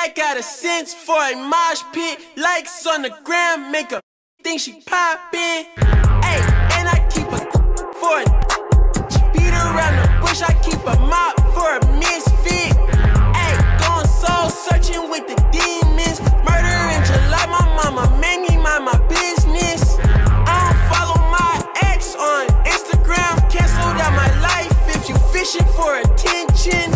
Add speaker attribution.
Speaker 1: I got a sense for a mosh pit. Likes on the gram make a think she poppin'. Hey, and I keep a for a beat around the bush. I keep a mop for a misfit. Hey, going soul searching with the demons. Murder in July, my mama made me mind my business. I don't follow my ex on Instagram. Canceled out my life if you fishing for attention.